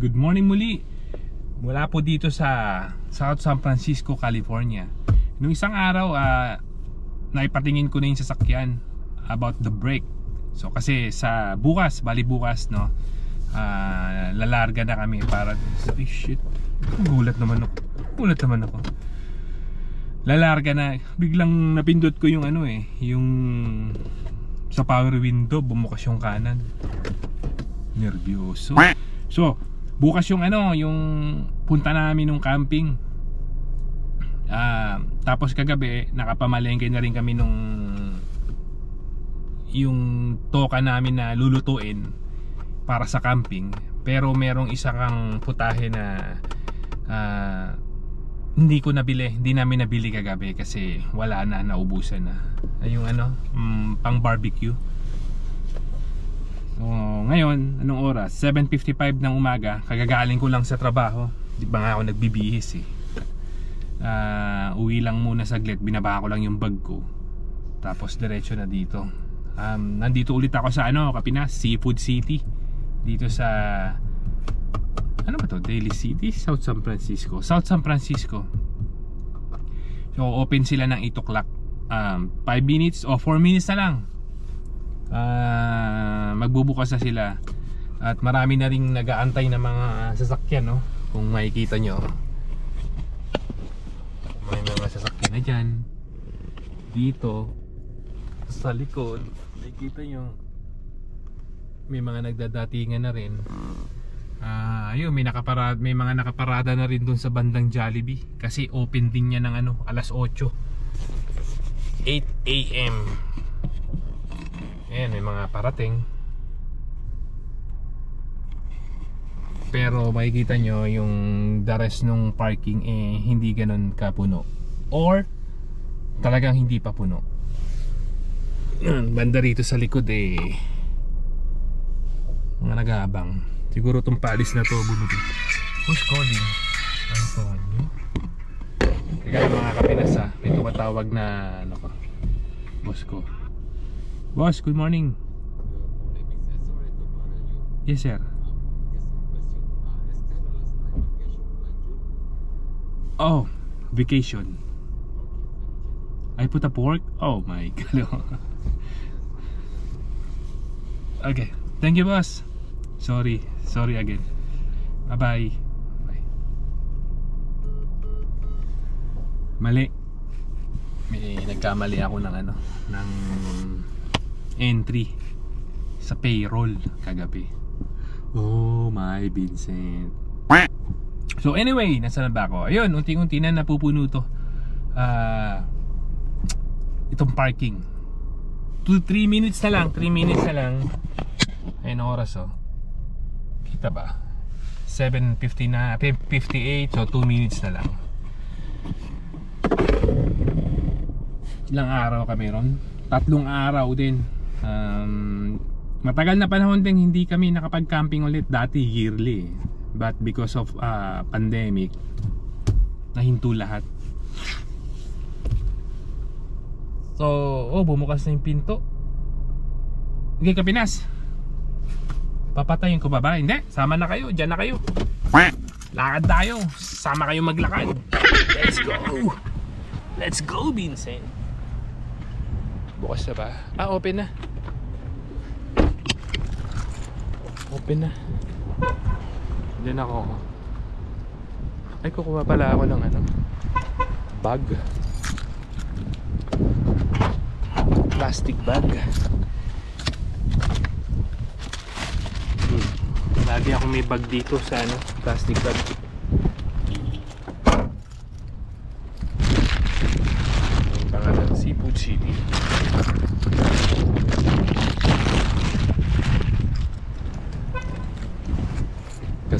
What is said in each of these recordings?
good morning muli. Mula po dito sa South San Francisco, California. Nung isang araw, uh, naipatingin ko na yung sasakyan About the brake. So kasi sa bukas, bali bukas no uh, Lalarga na kami para Ay shit, gulat naman ako. Gulat naman ako. Lalarga na, biglang napindot ko yung ano eh Yung sa power window, bumukas yung kanan. Nervyoso. So bukas yung ano yung punta namin nung camping. Uh, tapos kagabi nakapamalengke na rin kami nung yung toka namin na lulutuin para sa camping. Pero merong isa kang putahe na uh, hindi ko nabili hindi namin nabili kagabi kasi wala na naubusan na. Yung ano um, pang barbecue So, ngayon, anong oras? 7.55 ng umaga. Kagagaling ko lang sa trabaho. Di ba nga ako nagbibihis eh. Uh, uwi lang muna saglit. Binaba ko lang yung bag ko. Tapos diretso na dito. Um, nandito ulit ako sa ano, Kapinas, Seafood City. Dito sa ano ba to? Daly City? South San Francisco. South San Francisco. So, open sila ng 8 o'clock. Um, 5 minutes o 4 minutes na lang uh, magbubukas na sila. At marami na ring nagaantay ng mga sasakyan no? Kung makikita nyo. May mga sasakyan na dyan. Dito sa likod makikita nyo. May mga nagdadatingan na rin. Uh, ayun may nakaparada may mga nakaparada na rin dun sa bandang Jollibee. Kasi open din niya ng ano alas 8 8 AM Ayan, may mga parating. Pero makikita nyo yung the rest nung parking eh hindi ganun kapuno. Or talagang hindi pa puno. Banda rito sa likod eh mga nag-aabang. Siguro tong palis na to bumili. Who's calling? Antonio? Kaya mga kapinas ha, may tumatawag na ano ko, boss ko. Boss, good morning. Yes, sir. Oh, vacation. I put a pork? Oh my god. okay. Thank you, boss. Sorry. Sorry again. Bye-bye. Bye. Mali. May nagkamali ako ng ano, ng entry sa payroll kagabi. Oh my Vincent. So anyway nasa na ba ako. Ayun unti-unti na napupuno to. Uh, itong parking. 2-3 minutes na lang 3 minutes na lang. Ayun oras oh. Kita ba? 7.50 na 58 so 2 minutes na lang. Ilang araw kami ron? Tatlong araw din um, matagal na panahon din hindi kami nakapag-camping ulit dati yearly. But because of uh, pandemic nahinto lahat. So oh bumukas na yung pinto. Okay Kapinas. Papatayin ko ba? hindi sama na kayo. Dyan na kayo. Lakad tayo. Sama kayo maglakad. Let's go. Let's go Vincent. Bukas na ba? ah open na Open na. Diyan ako. Ay, kukuha pala ako ng ano. Bag. Plastic bag. Hmm. Lagi ako may bag dito sa ano, plastic bag. Ang pangalan, Seafood City.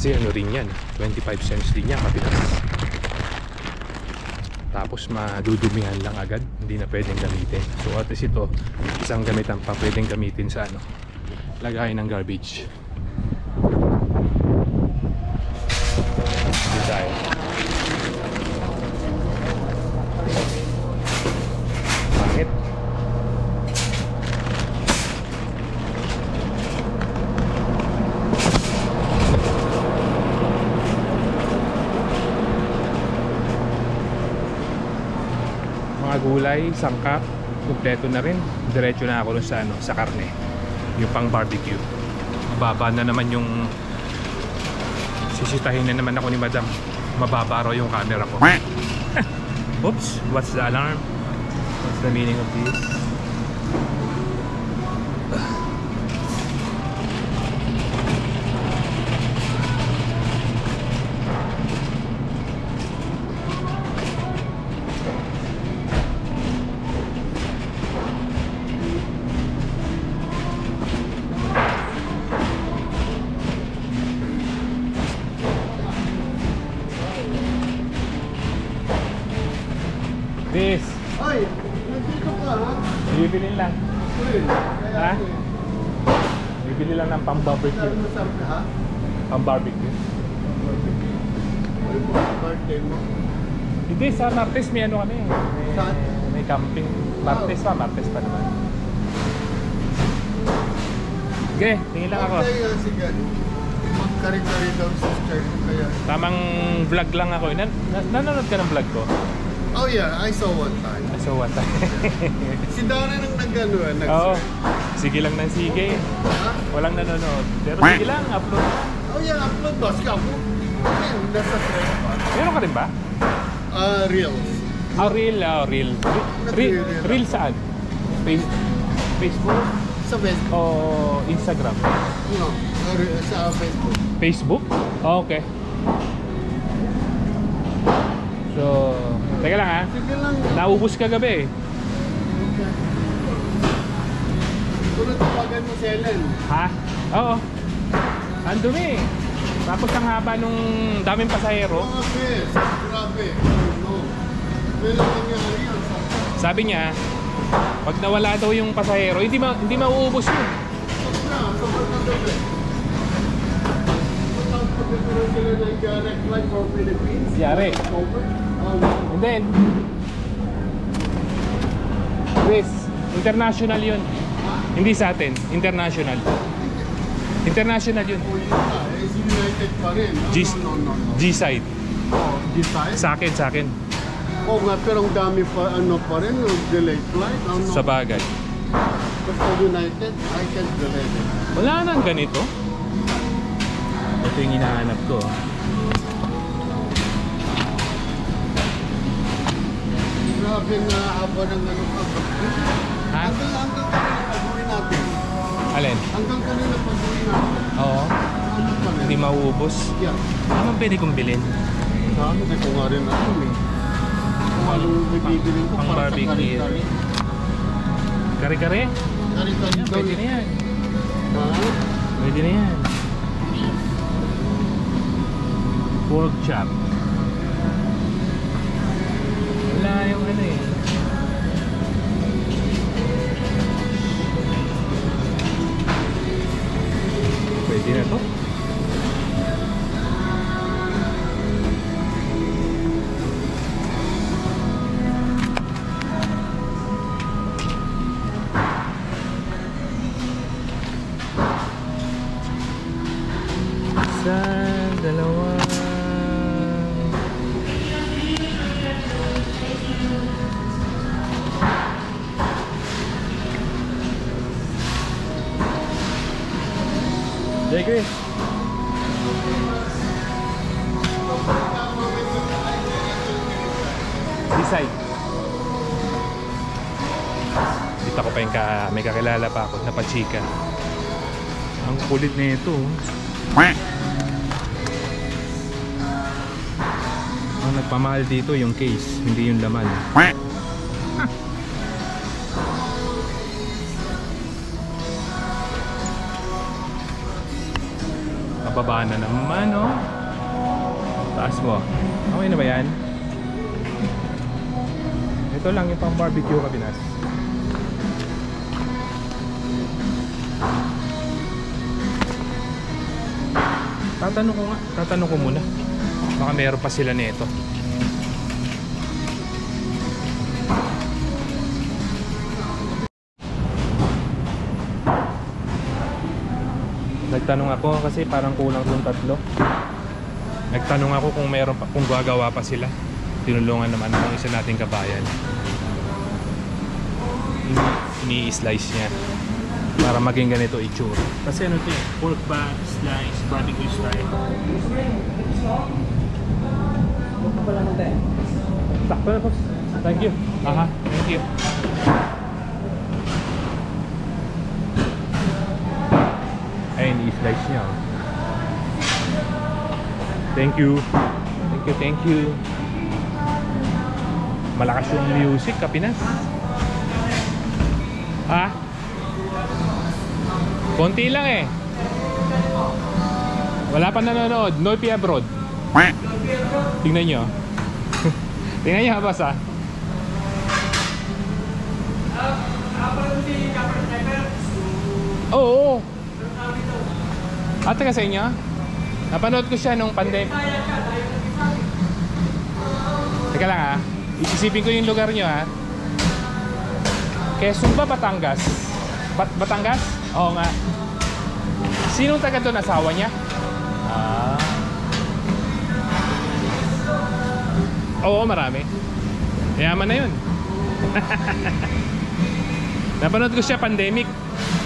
Kasi ano rin yan, 25 cents din yan kapitas. Tapos madudumihan lang agad, hindi na pwedeng gamitin. So at least ito, isang gamitan pa pwedeng gamitin sa ano, lagay ng garbage. Hindi tayo. Gulay, sangkap, kumpleto na rin. Diretso na ako sa ano, sa karne. Yung pang barbecue. Mababa na naman yung sisitahin na naman ako ni Madam. Mababa raw yung camera ko. Oops, what's the alarm? What's the meaning of? This, barbecue. Birthday mo? Hindi, sa Martes may ano kami. May, Saan? may camping. Martes pa, Martes pa naman. Okay, tingin lang ako. Okay, ah, sige. Magkari-kari daw sa kaya. Tamang vlog lang ako. Nan nan- nanonood ka ng vlog ko? Oh yeah, I saw one time. So what? Si Donna nang nagano ah, nag Oo. Sige lang ng sige. Ha? Walang nanonood. Pero sige lang, upload lang. Oh yeah, upload ba? Sige ako. Ayun, nasa trend pa. Meron ka rin ba? Ah, reels. Ah, real, ah, real. Real, real saan? Face- Facebook Sa Facebook. o Instagram? No, ah, re- sa Facebook. Facebook? Oh, okay. So, teka lang ha. Sige lang. Naubos ka gabi eh. Okay. Tulad tawagan mo si Ellen. Ha? Oo. Ang dumi eh. Tapos ang haba nung daming pasahero. Grabe. Sabi niya, pag nawala daw yung pasahero, hindi ma hindi mauubos yun. Philippines. Yari. Um, And then, Chris, international yun. Hindi sa atin, international. International yun. oh, si United pa rin. No, G, no, no, no. no. G-side. Oh, G-side? Sa akin, sa akin. Oo nga, pero ang dami pa, ano pa rin, yung delayed flight. Ano, Sa bagay. Basta United, I can't it. Wala nang ganito. Ito yung hinahanap ko. Grabe na haba ng ano pa. Ha? Hanggang. Alin? Hanggang kanina pag-uwi natin. Oo. Ano pa rin? Hindi mauubos. Yeah. Anong pwede kong bilhin? Sa hindi ko nga rin alam eh. Kung anong bibili ko Pang para sa barbecue. kari-kari. Kare-kare? Kari-kari daw Pwede na eh. yan. Ha? Pwede na yan. Pork chop. Wala yung ano eh. Dito ko pa yung ka, may kakilala pa ako na pachika. Ang kulit na ito. oh. Ang nagpamahal dito yung case, hindi yung laman. Kababa na naman, oh. Taas mo. Okay na ba yan? Ito lang yung pang barbecue kabinas. Tatanong ko nga, tatanong ko muna. Baka meron pa sila nito. Nagtanong ako kasi parang kulang yung tatlo. Nagtanong ako kung meron pa, kung gagawa pa sila. Tinulungan naman ng isa nating kabayan. ini-slice niya para maging ganito itsura. Kasi ano to eh, pork back, slice, barbecue style. Sakto na, boss. Thank you. Aha, thank you. Ayun, i-slice niya. oh. Thank you. Thank you, thank you. Malakas yung music, Kapinas. Ha? Konti lang eh. Wala pa nanonood. Noipy abroad. Tingnan nyo. Tingnan nyo, boss ah. Oo. Ah, taga sa inyo? Napanood ko siya nung pandemic. Teka lang ah. Isisipin ko yung lugar nyo ah. Quezon ba Batangas? Bat Batangas? Oo nga. Sinong taga doon? Asawa niya? Ah. Oo, marami. Yaman na yun. Napanood ko siya pandemic.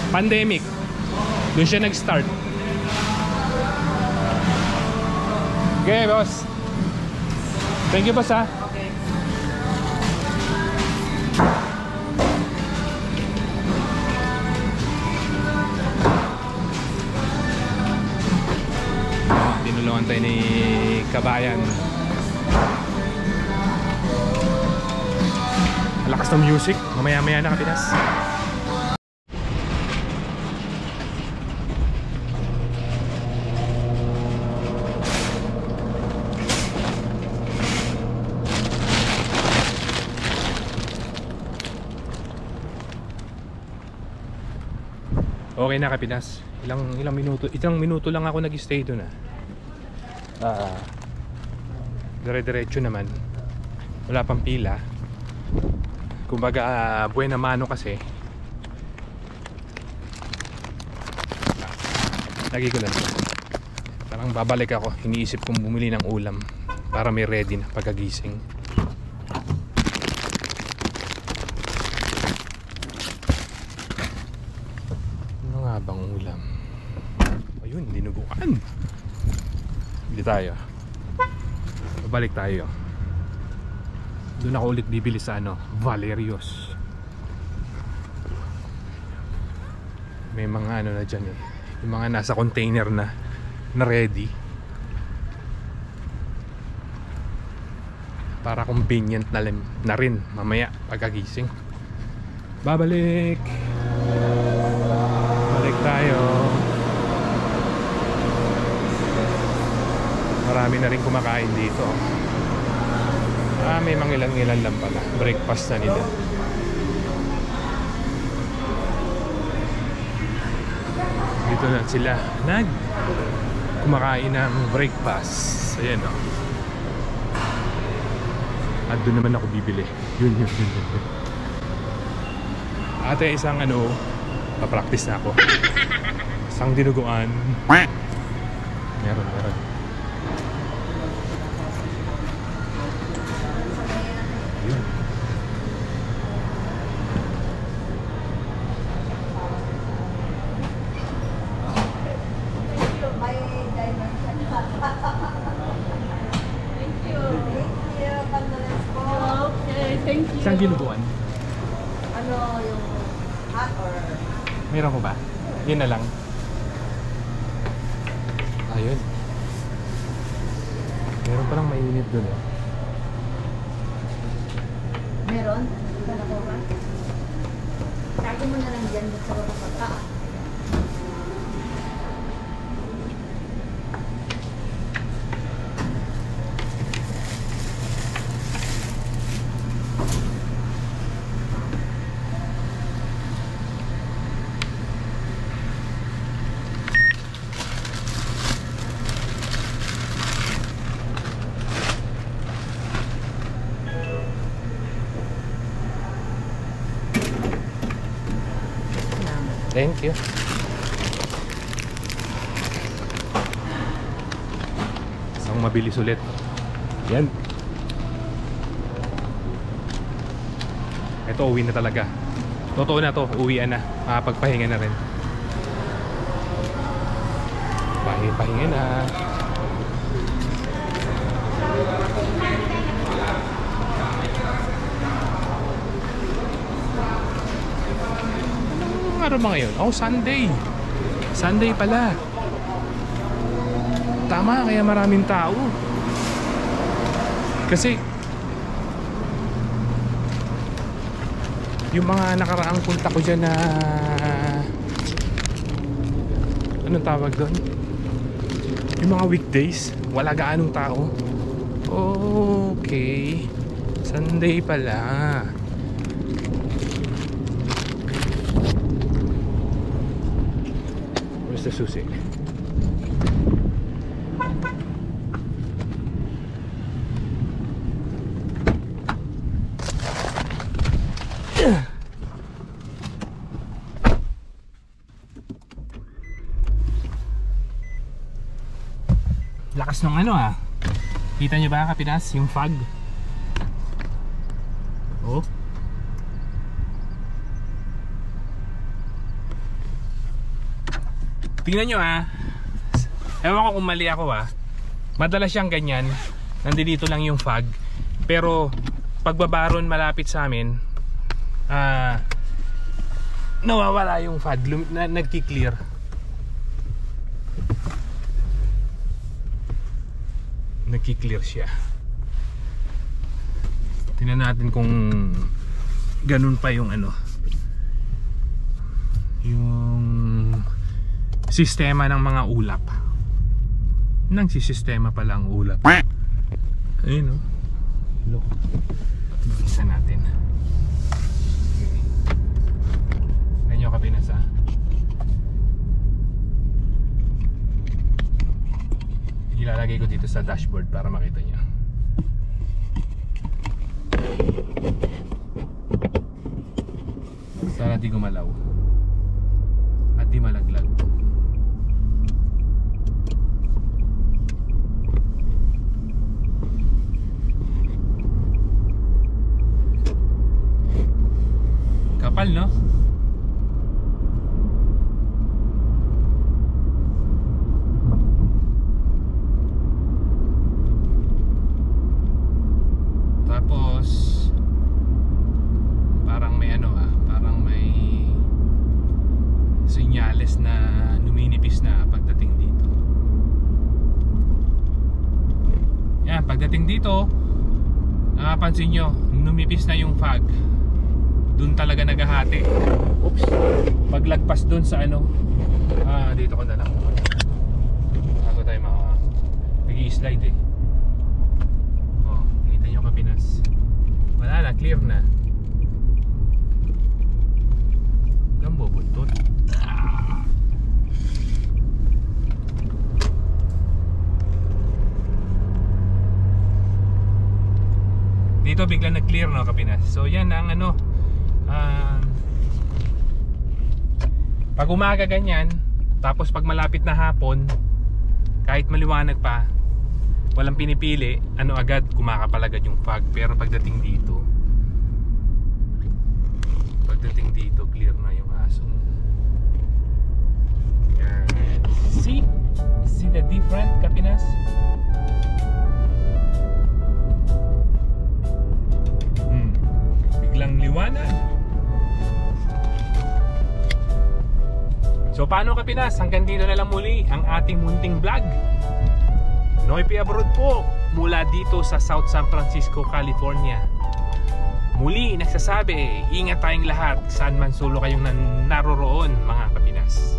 Pandemic. Doon siya nag-start. Okay, boss. Thank you, boss, ha. Kabayan. Lakas ng music. Mamaya-maya na, Kapinas. Okay na Kapinas. Ilang ilang minuto, ilang minuto lang ako nag-stay doon ah. Ah. Dire-diretso naman. Wala pang pila. Kumbaga ah, buena mano kasi. Lagi ko lang. Parang babalik ako. Iniisip kong bumili ng ulam para may ready na pagkagising. Ano nga bang ulam? Ayun, dinuguan. Hindi tayo. Babalik tayo. Doon ako ulit bibili sa ano, Valerios. May mga ano na dyan eh. Yung mga nasa container na na ready. Para convenient na, na rin mamaya pagkagising. Babalik! Balik tayo. Marami na rin kumakain dito. Ah, may mga ilan-ilan lang pala. Breakfast na nila. Dito na sila. Nag kumakain ng breakfast. Ayan o. At doon naman ako bibili. Yun, yun, yun. yun. Ate, isang ano, papractice na ako. Isang dinuguan. Meron, meron. Yun. May dimension. Thank you. Thank you. Condolence po. Okay, thank you. Isang dinuguan. Ano yung hot or Meron ko ba? Yun na lang. Ayun. Meron palang mainit dun eh. meron? Wala ko ba? Tago mo na lang dyan sa baba Thank you. Isang mabilis ulit. Yan. Ito, uwi na talaga. Totoo na to, uwian na. Makapagpahinga na rin. Pahinga, pahinga na. Araw ba ngayon? Oh, Sunday. Sunday pala. Tama, kaya maraming tao. Kasi yung mga nakaraang punta ko dyan na anong tawag doon? Yung mga weekdays, wala gaanong tao. Okay. Sunday pala. The susi? Lakas ng ano ah. Kita nyo ba kapinas? Yung fog. Tingnan nyo ah. Ewan ko kung mali ako ah. Madalas siyang ganyan. Nandito lang yung fog. Pero pagbabaron malapit sa amin, ah nawawala yung fog. Na, nagki-clear. Nagki-clear siya. Tingnan natin kung ganun pa yung ano yung sistema ng mga ulap. Nang sistema pala ang ulap. Ayun o look. Isa natin. Okay. ganyan ka pinasa ilalagay ko dito sa dashboard para makita nyo sana di gumalaw. At di malaglag kapal no tapos parang may ano ah parang may senyales na numinipis na pagdating dito yan pagdating dito nakapansin nyo numipis na yung fog. Dun talaga naghahati. Oops. Paglagpas dun sa ano. Ah dito ko na lang. Bago tayo maka nag-i-slide eh. Oh kita nyo kapinas wala na clear na Dito bigla nag-clear no Kapinas. So yan ang ano ah, pag umaga ganyan tapos pag malapit na hapon kahit maliwanag pa walang pinipili ano agad kumakapal agad yung fog pero pagdating dito pagdating dito clear na yung aso Yan. see see the different kapinas so paano kapinas hanggang dito na lang muli ang ating munting vlog. Noipi Abroad po mula dito sa South San Francisco, California. Muli nagsasabi, ingat tayong lahat. Saan man sulo kayong naroroon mga kapinas.